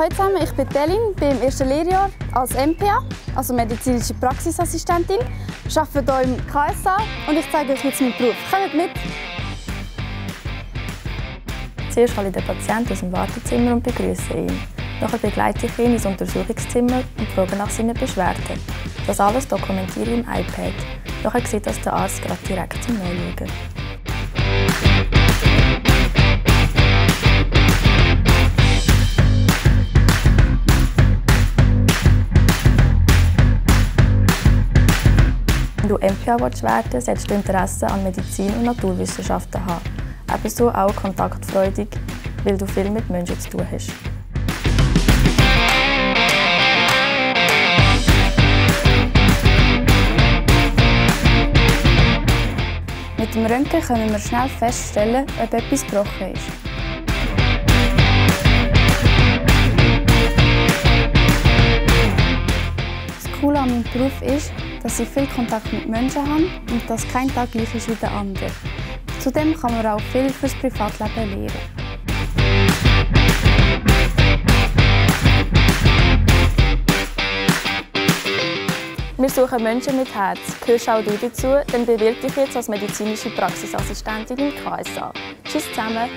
Hallo zusammen, ich bin Telin, bin im ersten Lehrjahr als MPA, also medizinische Praxisassistentin. Ich arbeite hier im KSA und ich zeige euch jetzt meinen Beruf. Kommt mit! Zuerst hole ich den Patienten aus dem Wartezimmer und begrüße ihn. Nachher begleite ich ihn ins Untersuchungszimmer und frage nach seinen Beschwerden. Das alles dokumentiere ich im iPad. Nachher sieht das der Arzt gerade direkt zum Nachschauen. Du MPA werden willst, solltest du Interesse an Medizin und Naturwissenschaften haben. Ebenso auch kontaktfreudig, weil du viel mit Menschen zu tun hast. Mit dem Röntgen können wir schnell feststellen, ob etwas gebrochen ist. Coole an meinem Beruf ist, dass ich viel Kontakt mit Menschen habe und dass kein Tag gleich ist wie der andere. Zudem kann man auch viel fürs Privatleben lernen. Wir suchen Menschen mit Herz. Gehörst auch du dazu? Dann bewirb dich jetzt als medizinische Praxisassistentin im KSA. Tschüss zusammen!